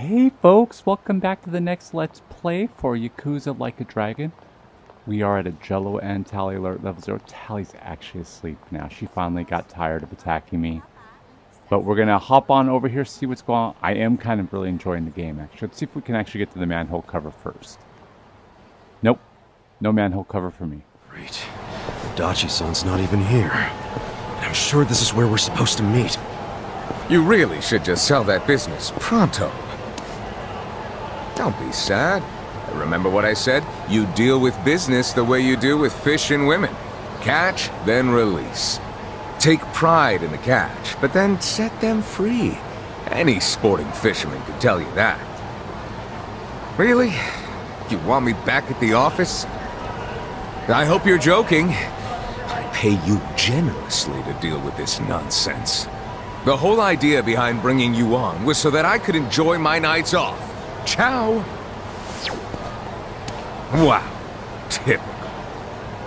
Hey folks, welcome back to the next Let's Play for Yakuza Like a Dragon. We are at a Jello and Tally alert level 0. Tally's actually asleep now. She finally got tired of attacking me. But we're going to hop on over here, see what's going on. I am kind of really enjoying the game, actually. Let's see if we can actually get to the manhole cover first. Nope. No manhole cover for me. Great. Dachi-san's not even here. And I'm sure this is where we're supposed to meet. You really should just sell that business pronto. Don't be sad. Remember what I said? You deal with business the way you do with fish and women. Catch, then release. Take pride in the catch, but then set them free. Any sporting fisherman could tell you that. Really? You want me back at the office? I hope you're joking. I pay you generously to deal with this nonsense. The whole idea behind bringing you on was so that I could enjoy my nights off. Ciao. Wow. Typical.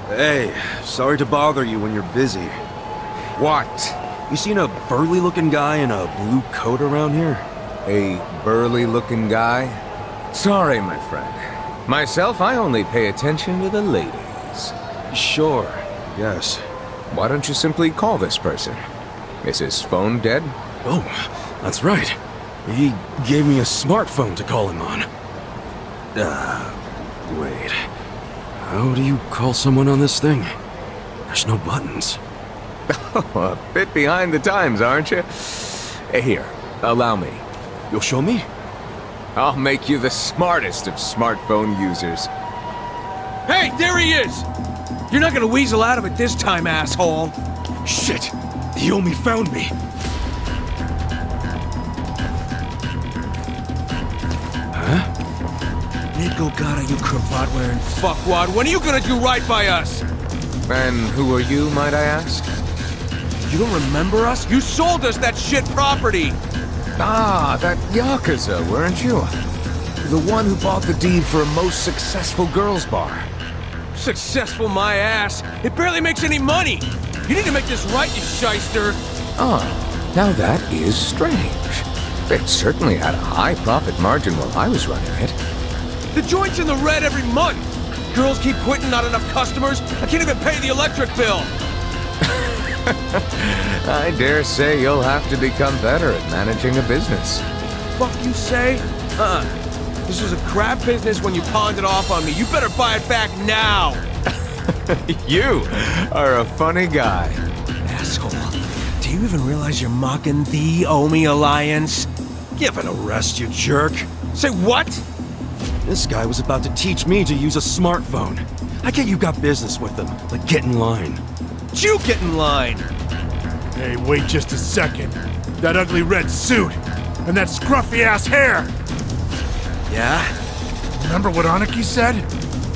Hey, sorry to bother you when you're busy. What? You seen a burly-looking guy in a blue coat around here? A burly-looking guy? Sorry, my friend. Myself, I only pay attention to the ladies. Sure, yes. Why don't you simply call this person? Is his phone dead? Oh, that's right. He gave me a smartphone to call him on. Uh, wait. How do you call someone on this thing? There's no buttons. a bit behind the times, aren't you? Here, allow me. You'll show me? I'll make you the smartest of smartphone users. Hey, there he is! You're not gonna weasel out of it this time, asshole! Shit! He only found me! Huh? Nick Ogata, you cravat-wearing fuckwad, when are you gonna do right by us? And who are you, might I ask? You don't remember us? You sold us that shit property! Ah, that Yakuza, weren't you? The one who bought the deed for a most successful girls' bar. Successful my ass! It barely makes any money! You need to make this right, you shyster! Ah, now that is strange. It certainly had a high profit margin while I was running it. The joint's in the red every month! Girls keep quitting, not enough customers. I can't even pay the electric bill! I dare say you'll have to become better at managing a business. Fuck you say? Uh, this was a crap business when you pawned it off on me. You better buy it back now! you are a funny guy. Asshole. Do you even realize you're mocking the Omi Alliance? Give it a rest, you jerk. Say what? This guy was about to teach me to use a smartphone. I get you got business with him, but get in line. You get in line! Hey, wait just a second. That ugly red suit, and that scruffy-ass hair! Yeah? Remember what Aniki said?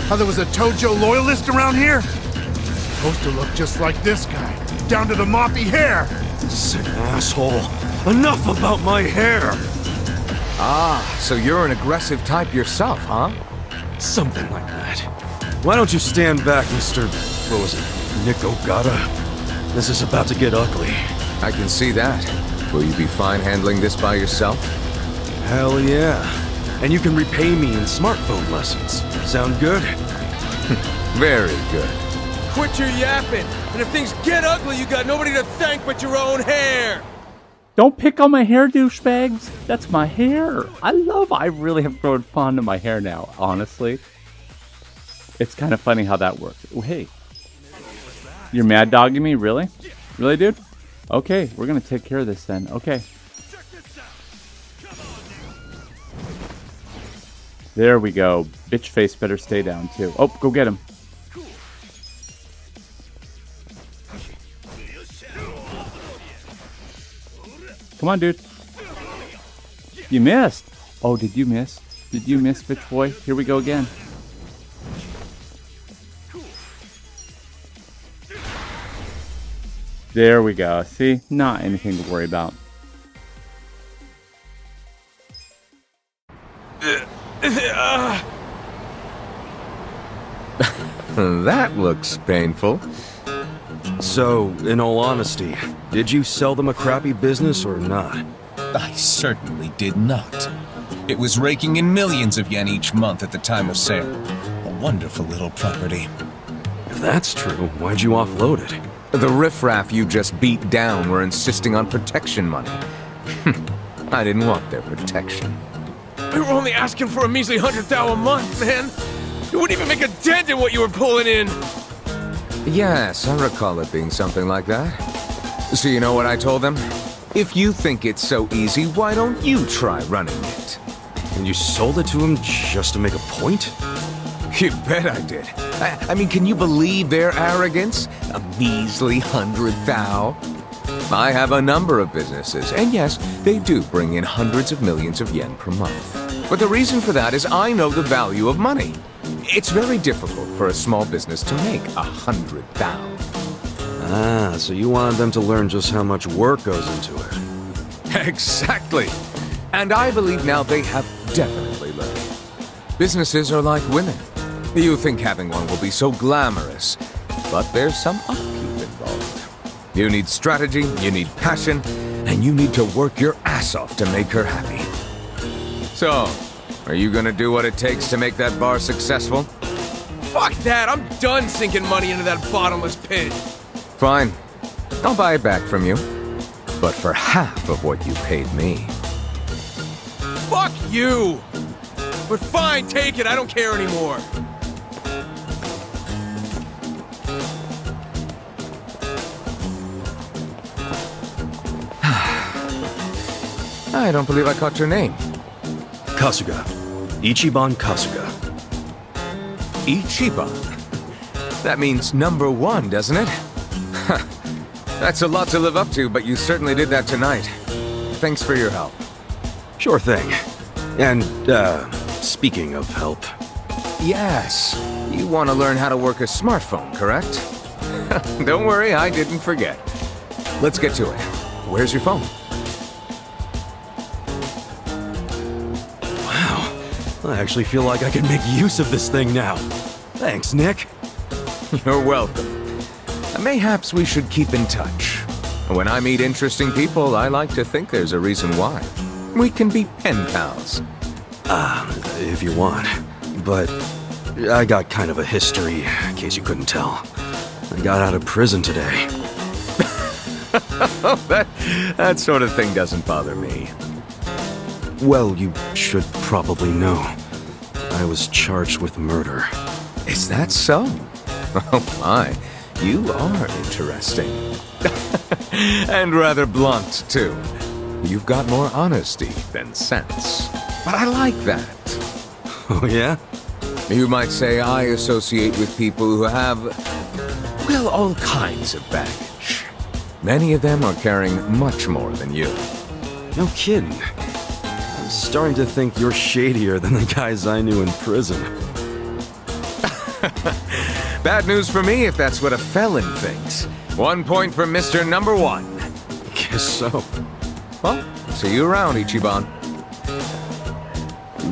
How there was a Tojo loyalist around here? Supposed to look just like this guy, down to the moppy hair! Sick asshole. Enough about my hair! Ah, so you're an aggressive type yourself, huh? Something like that. Why don't you stand back, Mr. What was it? Nick Ogata? This is about to get ugly. I can see that. Will you be fine handling this by yourself? Hell yeah. And you can repay me in smartphone lessons. Sound good? Very good. Quit your yapping! And if things get ugly, you got nobody to thank but your own hair! Don't pick on my hair, douchebags. That's my hair. I love. I really have grown fond of my hair now. Honestly, it's kind of funny how that works. Oh, hey, you're mad dogging me, really? Really, dude? Okay, we're gonna take care of this then. Okay. There we go. Bitch face better stay down too. Oh, go get him. Come on, dude. You missed. Oh, did you miss? Did you miss, bitch boy? Here we go again. There we go. See? Not anything to worry about. that looks painful. So, in all honesty, did you sell them a crappy business or not? I certainly did not. It was raking in millions of yen each month at the time of sale. A wonderful little property. If that's true, why'd you offload it? The riffraff you just beat down were insisting on protection money. I didn't want their protection. We were only asking for a measly hundred thou a month, man. It wouldn't even make a dent in what you were pulling in. Yes, I recall it being something like that. So you know what I told them? If you think it's so easy, why don't you try running it? And you sold it to him just to make a point? You bet I did. I, I mean, can you believe their arrogance? A measly hundred thou? I have a number of businesses, and yes, they do bring in hundreds of millions of yen per month. But the reason for that is I know the value of money. It's very difficult for a small business to make a hundred thousand. Ah, so you wanted them to learn just how much work goes into it. Exactly. And I believe now they have definitely learned. Businesses are like women. You think having one will be so glamorous, but there's some upkeep involved. You need strategy, you need passion, and you need to work your ass off to make her happy. So, are you gonna do what it takes to make that bar successful? Fuck that, I'm done sinking money into that bottomless pit. Fine. I'll buy it back from you. But for half of what you paid me. Fuck you! But fine, take it, I don't care anymore. I don't believe I caught your name. Kasuga. Ichiban Kasuga. Ichiban. That means number one, doesn't it? That's a lot to live up to, but you certainly did that tonight. Thanks for your help. Sure thing. And, uh, speaking of help, Yes, you want to learn how to work a smartphone, correct? Don't worry, I didn't forget. Let's get to it. Where's your phone? I actually feel like I can make use of this thing now. Thanks, Nick. You're welcome. Mayhaps we should keep in touch. When I meet interesting people, I like to think there's a reason why. We can be pen pals. Ah, if you want. But I got kind of a history, in case you couldn't tell. I got out of prison today. that, that sort of thing doesn't bother me. Well, you should probably know. I was charged with murder. Is that so? Oh my, you are interesting. and rather blunt, too. You've got more honesty than sense. But I like that. Oh, yeah? You might say I associate with people who have, well, all kinds of baggage. Many of them are carrying much more than you. No kidding. I'm starting to think you're shadier than the guys I knew in prison. Bad news for me if that's what a felon thinks. One point for Mr. Number One. Guess so. Well, see you around, Ichiban.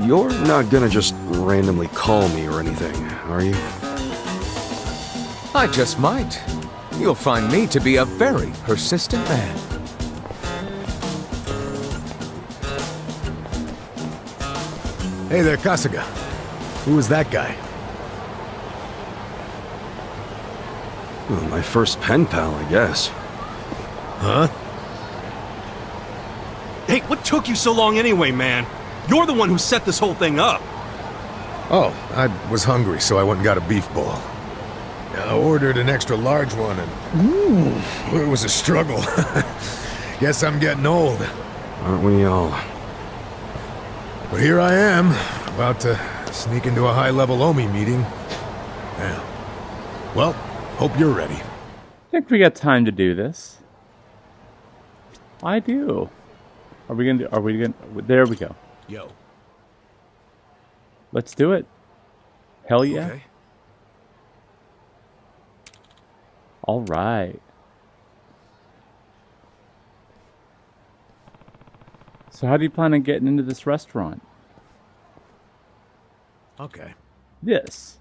You're not gonna just randomly call me or anything, are you? I just might. You'll find me to be a very persistent man. Hey there, Kasuga. Who was that guy? Well, my first pen pal, I guess. Huh? Hey, what took you so long anyway, man? You're the one who set this whole thing up. Oh, I was hungry, so I went and got a beef ball. I ordered an extra large one, and ooh, it was a struggle. Guess I'm getting old. Aren't we all? But here I am, about to sneak into a high-level OMI meeting. Yeah. Well, hope you're ready. think we got time to do this. I do. Are we gonna? Do, are we gonna? There we go. Yo. Let's do it. Hell yeah! Okay. All right. So how do you plan on getting into this restaurant? Okay. This.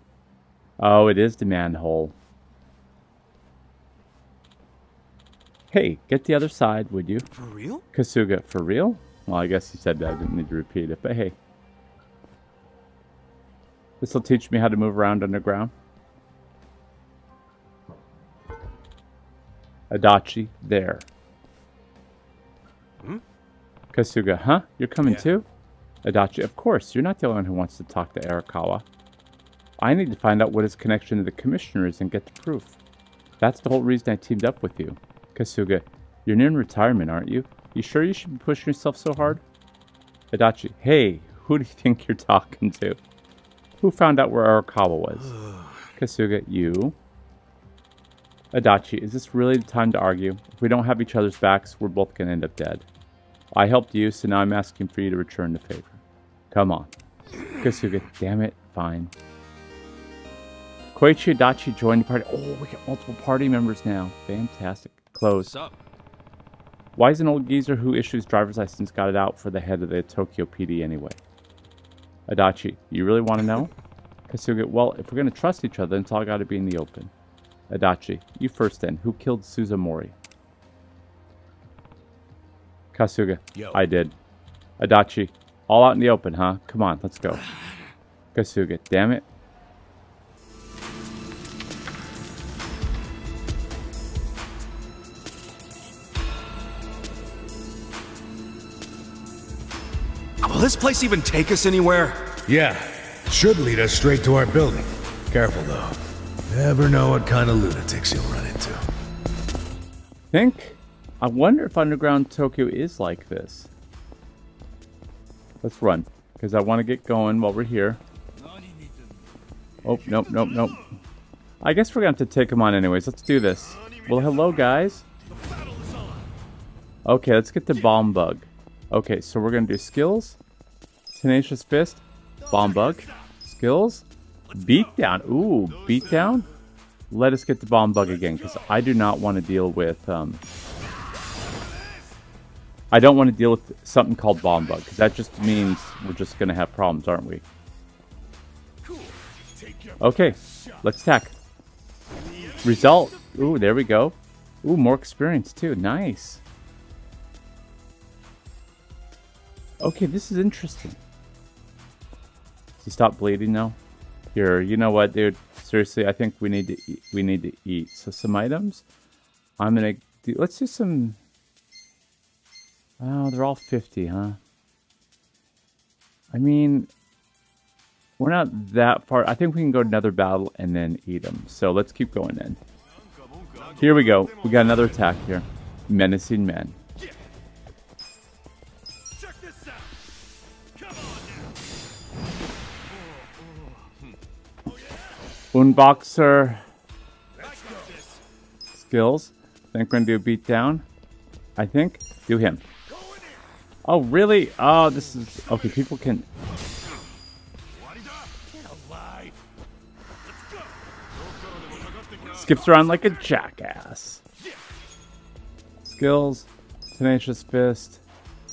Oh, it is the manhole. Hey, get the other side, would you? For real? Kasuga, for real? Well, I guess he said that. I didn't need to repeat it, but hey. This will teach me how to move around underground. Adachi, there. Kasuga, huh? You're coming Yeah. too? Adachi, of course. You're not the only one who wants to talk to Arakawa. I need to find out what his connection to the commissioner is and get the proof. That's the whole reason I teamed up with you. Kasuga, you're nearing retirement, aren't you? You sure you should be pushing yourself so hard? Adachi, hey, who do you think you're talking to? Who found out where Arakawa was? Kasuga, you. Adachi, is this really the time to argue? If we don't have each other's backs, we're both gonna end up dead. I helped you, so now I'm asking for you to return the favor. Come on. Kasuga, damn it, fine. Koichi Adachi joined the party. Oh, we got multiple party members now. Fantastic. Close. What's up? Why is an old geezer who issues driver's license got it out for the head of the Tokyo PD anyway? Adachi, you really want to know? Kasuga, well, if we're going to trust each other, then it's all got to be in the open. Adachi, you first then. Who killed Suzumori? Kasuga, Yo. I did. Adachi, all out in the open, huh? Come on, let's go. Kasuga, damn it. Will this place even take us anywhere? Yeah, should lead us straight to our building. Careful though. Never know what kind of lunatics you'll run into. think. I wonder if Underground Tokyo is like this. Let's run, because I want to get going while we're here. Oh, nope, nope, nope. I guess we're going to have to take him on anyways. Let's do this. Well, hello, guys. Okay, let's get to Bomb Bug. Okay, so we're going to do skills, Tenacious Fist, Bomb Bug, skills, Beatdown. Ooh, Beatdown? Let us get to Bomb Bug again, because I do not want to deal with... Um, I don't want to deal with something called Bomb Bug, because that just means we're just going to have problems, aren't we? Okay, let's attack. Result. Ooh, there we go. Ooh, more experience too. Nice. Okay, this is interesting. Does he stop bleeding now? Here, you know what, dude? Seriously, I think we need to eat. We need to eat. So some items. I'm gonna do. Let's do some. Oh, they're all 50, huh? I mean, we're not that far. I think we can go to another battle and then eat them. So let's keep going then. Here we go. We got another attack here. Menacing men. Unboxer skills. think we're gonna do a beat down. I think. Do him. Oh really? Oh this is okay, people can Skips around like a jackass. Skills, tenacious fist.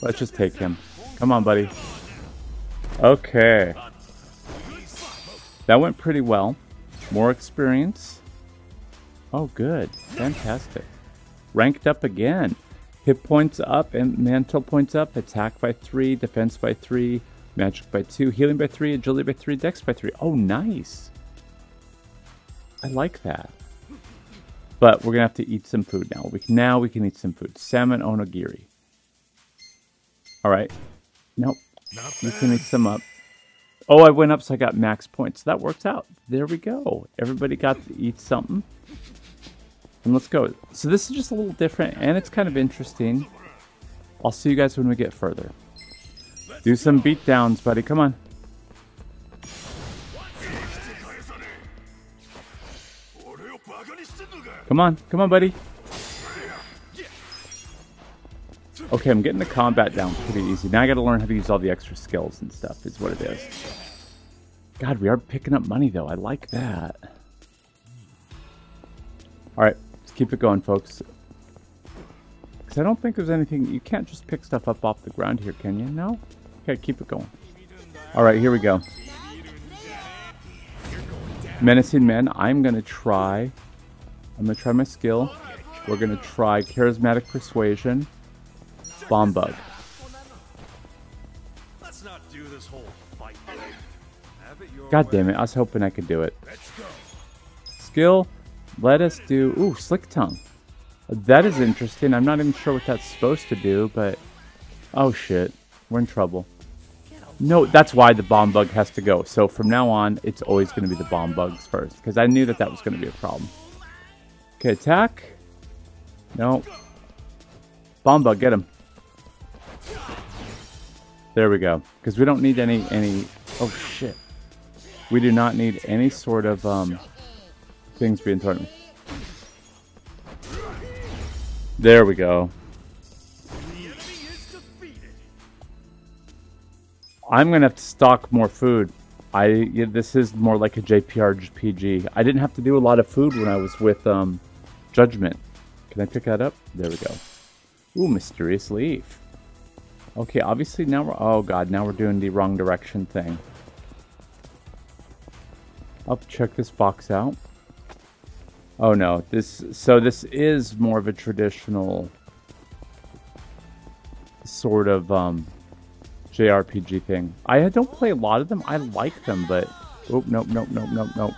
Let's just take him. Come on, buddy. Okay. That went pretty well. More experience. Oh, good. Fantastic. Ranked up again. Hit points up and mantle points up. Attack by 3, defense by 3, magic by 2, healing by 3, agility by 3, dex by 3. Oh, nice. I like that. But we're going to have to eat some food now. We can, now we can eat some food. Salmon onigiri. All right. Nope. You can eat some up. Oh, I went up, so I got max points. So That works out. There we go. Everybody got to eat something. And let's go. So this is just a little different, and it's kind of interesting. I'll see you guys when we get further. Do some beatdowns, buddy. Come on. Come on. Come on, buddy. Okay, I'm getting the combat down pretty easy. Now I gotta learn how to use all the extra skills and stuff, is what it is. God, we are picking up money, though. I like that. Alright, let's keep it going, folks. Because I don't think there's anything... You can't just pick stuff up off the ground here, can you? No? Okay, keep it going. Alright, here we go. Menacing Men. I'm going to try... I'm going to try my skill. We're going to try Charismatic Persuasion. Bomb Bug. do this whole fight Have it your God damn it, I was hoping I could do it. Skill, let us do... Ooh, Slick Tongue. That is interesting. I'm not even sure what that's supposed to do, but... Oh shit, we're in trouble. No, that's why the bomb bug has to go. So from now on, it's always going to be the bomb bugs first. Because I knew that that was going to be a problem. Okay, attack. No. Bomb bug, get him. There we go. Because we don't need any, any... Oh, shit. We do not need any sort of, um... Things being thrown at me. There we go. I'm gonna have to stock more food. I yeah, this is more like a JPRPG. I didn't have to do a lot of food when I was with um, Judgment. Can I pick that up? There we go. Ooh, mysterious leaf. Okay, obviously now we're oh god, now we're doing the wrong direction thing. I'll check this box out. Oh no, this so this is more of a traditional sort of um JRPG thing. I don't play a lot of them. I like them, but oh nope, nope, nope, nope, nope.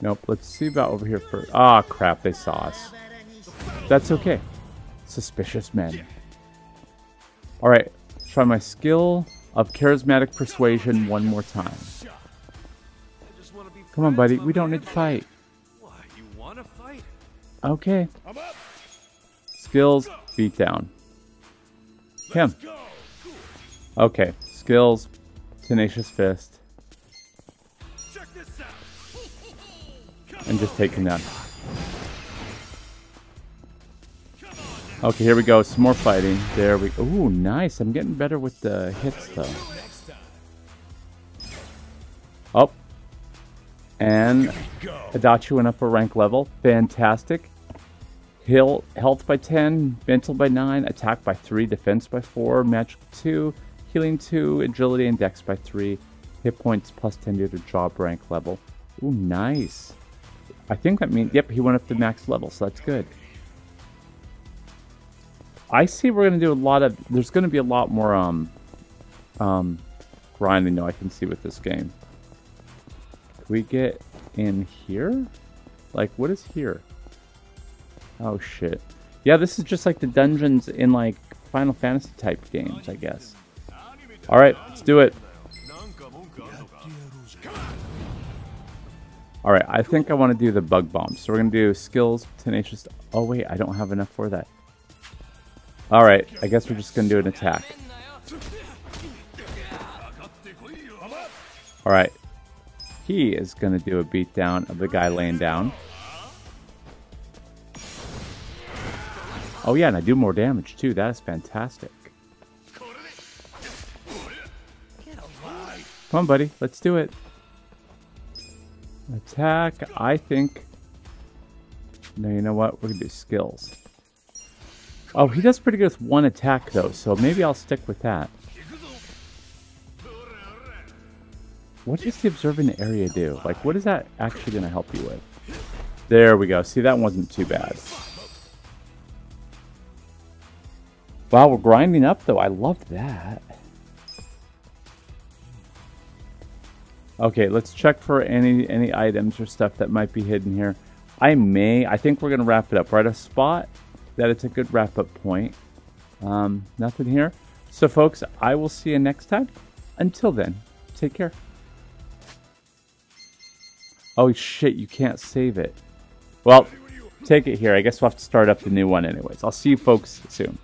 Nope. Let's see about over here first. Ah, crap! They saw us. That's okay. Suspicious men. All right. Try my skill of charismatic persuasion one more time. Come on, buddy. We don't need to fight. Okay. Skills beat down. Him. Okay. Skills. Tenacious fist. Check this out. and just take him down. Okay, here we go. Some more fighting. There we go. Ooh, nice. I'm getting better with the hits, though. Oh. And Adachi went up a rank level. Fantastic. Heal, health by 10, mental by 9, attack by 3, defense by 4, magic 2, healing 2, agility and dex by 3, hit points plus 10 due to job rank level. Ooh, nice. I think that means, yep, he went up to max level, so that's good. I see we're going to do a lot of, there's going to be a lot more, um, um, grinding, though, I can see with this game. Can we get in here? Like, what is here? Oh, shit. Yeah, this is just like the dungeons in, like, Final Fantasy type games, I guess. Alright, let's do it. Alright, I think I want to do the bug bomb. So we're going to do skills, tenacious. Oh, wait, I don't have enough for that. Alright, I guess we're just going to do an attack. Alright. He is going to do a beatdown of the guy laying down. Oh, yeah, and I do more damage too. That is fantastic. Come on, buddy. Let's do it. Attack. I think. No, you know what? We're going to do skills. Oh, he does pretty good with one attack, though, so maybe I'll stick with that. What does the observing area do? Like, what is that actually going to help you with? There we go. See, that wasn't too bad. Wow, we're grinding up, though. I love that. Okay, let's check for any any items or stuff that might be hidden here. I may. I think we're to wrap it up. We're at a spot that it's a good wrap-up point. Um, nothing here. So, folks, I will see you next time. Until then, take care. Oh, shit, you can't save it. Well, take it here. I guess we'll have to start up the new one anyways. I'll see you folks soon.